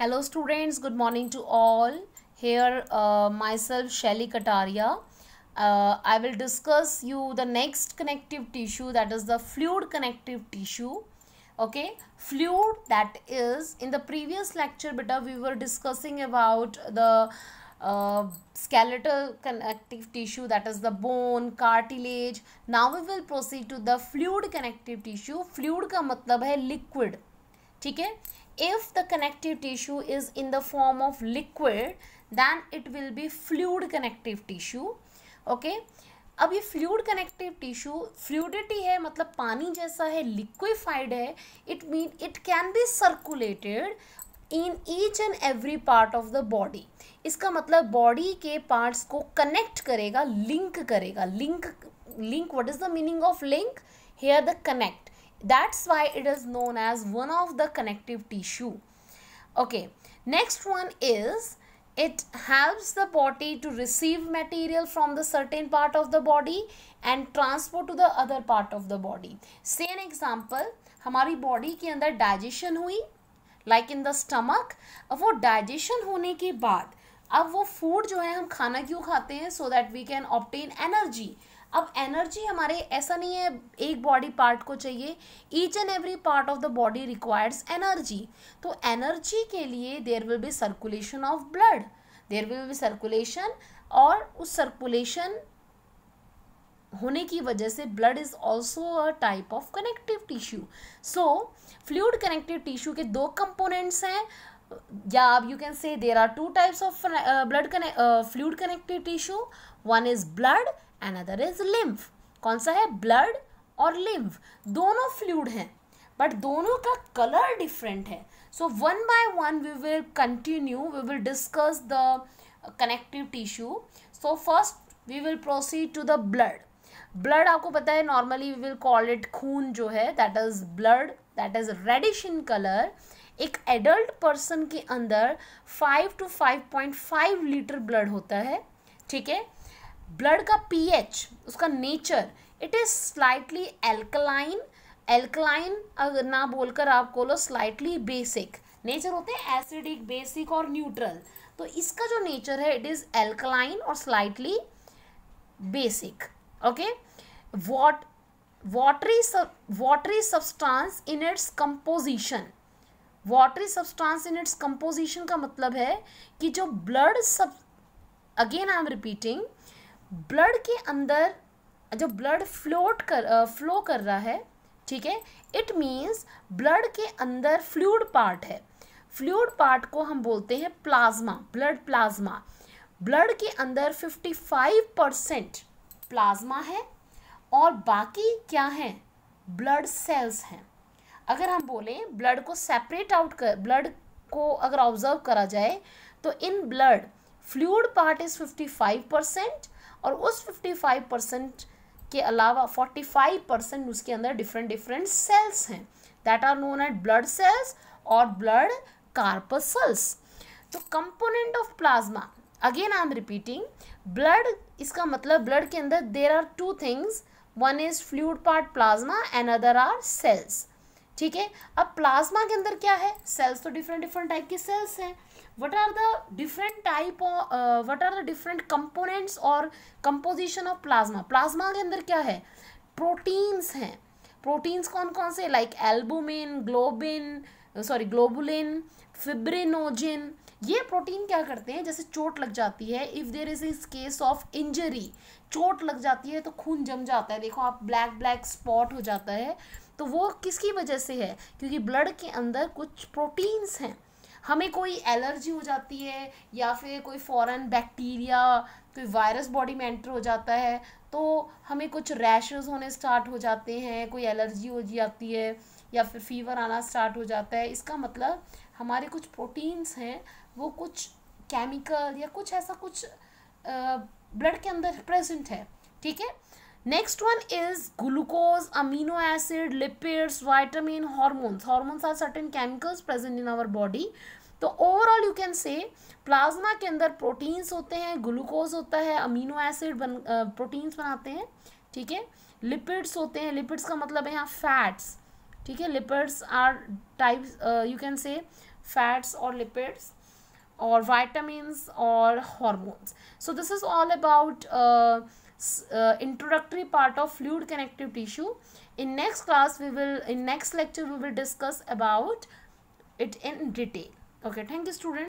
Hello students good morning to all here my self Shaili Kataria I will discuss you the next connective tissue that is the fluid connective tissue okay fluid that is in the previous lecture बेटा we were discussing about the skeletal connective tissue that is the bone cartilage now we will proceed to the fluid connective tissue fluid का मतलब है liquid ठीक है? If the connective tissue is in the form of liquid, then it will be fluid connective tissue, okay? अब ये fluid connective tissue fluidity है मतलब पानी जैसा है लिक्विफाइड है it mean it can be circulated in each and every part of the body इसका मतलब बॉडी के पार्ट्स को कनेक्ट करेगा लिंक करेगा। Link link what is the meaning of link here the connect that's why it is known as one of the connective tissue okay next one is it helps the body to receive material from the certain part of the body and transport to the other part of the body say an example हमारी body के अंदर digestion हुई like in the stomach अब वो digestion होने के बाद अब वो फ़ूड जो है हम खाना क्यों खाते हैं so that we can obtain energy अब एनर्जी हमारे, ऐसा नहीं है एक बॉडी पार्ट को चाहिए। Each and every part of the body requires energy तो एनर्जी के लिए there will be circulation of blood there will be circulation और उस सर्कुलेशन होने की वजह से blood is also a type of connective tissue so fluid connective tissue के दो कंपोनेंट्स हैं। या यू कैन से there are two types of blood fluid connective tissue one is blood another is lymph कौन सा है? ब्लड और lymph दोनों फ्लूड हैं बट दोनों का कलर डिफरेंट है. So one by one we will continue we will discuss the connective tissue so first we will proceed to the blood blood आपको पता है normally we will call it खून जो है that is blood that is reddish in colour एक adult person के अंदर five to five point five litre blood होता है, ठीक है? ब्लड का पीएच, उसका nature it is slightly alkaline alkaline अगर ना बोलकर आप बोलो स्लाइटली बेसिक नेचर होते हैं एसिडिक बेसिक और न्यूट्रल तो इसका जो नेचर है इट इज़ एल्कलाइन और slightly basic okay what watery watery substance in its composition. Watery substance in its composition का मतलब है कि जो ब्लड सब again I am repeating blood के अंदर, जो ब्लड फ्लोट कर फ्लो कर रहा है, ठीक है? इट मीन्स ब्लड के अंदर फ्लूड पार्ट है। फ्लूड पार्ट को हम बोलते हैं प्लाज्मा ब्लड प्लाज्मा ब्लड के अंदर 55 परसेंट प्लाज्मा है और बाकी क्या है? ब्लड सेल्स हैं। अगर हम बोलें ब्लड को सेपरेट आउट कर ब्लड को अगर ऑब्ज़र्व करा जाए तो in blood fluid part is 55 percent और उस 55 परसेंट के अलावा 45 परसेंट उसके अंदर डिफरेंट डिफरेंट सेल्स हैं। That are known at blood cells और ब्लड कार्पसल्स तो component of plasma again I am repeating blood इसका मतलब ब्लड के अंदर there are two things one is fluid part plasma and other are cells ठीक है? अब प्लाज्मा के अंदर क्या है? सेल्स तो डिफरेंट डिफरेंट टाइप के सेल्स हैं। What are the different type of uh, what are the different components और composition of plasma? Plasma के अंदर क्या है? प्रोटीन्स हैं। प्रोटीन्स कौन कौन से? Like albumin globin sorry globulin fibrinogen ये प्रोटीन क्या करते हैं? जैसे चोट लग जाती है। If there is is case of injury चोट लग जाती है तो खून जम जाता है। देखो आप ब्लैक ब्लैक स्पॉट हो जाता है। तो वो किसकी वजह से है? क्योंकि ब्लड के अंदर कुछ प्रोटीन्स हैं। हमें कोई एलर्जी हो जाती है या फिर कोई फॉरेन बैक्टीरिया, कोई वायरस बॉडी में एंटर हो जाता है तो हमें कुछ रैशेस होने स्टार्ट हो जाते हैं, कोई एलर्जी हो जाती है या फिर फीवर आना स्टार्ट हो जाता है। इसका मतलब हमारे कुछ प्रोटीन्स हैं, वो कुछ केमिकल या कुछ ऐसा कुछ ब्लड के अंदर प्रेजेंट है, ठीक है? Next one is glucose amino acid lipids vitamin hormones hormones are certain chemicals present in our body तो overall you can say plasma के अंदर प्रोटीन्स होते हैं ग्लूकोज होता है अमीनो एसिड बन प्रोटीन्स बनाते हैं ठीक है? लिपिड्स होते हैं लिपिड्स का मतलब है यहाँ फैट्स ठीक है? Lipids are types you can say fats और लिपिड्स और वाइटामस और hormones. So this is all uh, uh, introductory part of fluid connective tissue. In next class we will in next lecture we will discuss about it in detail. Okay thank you students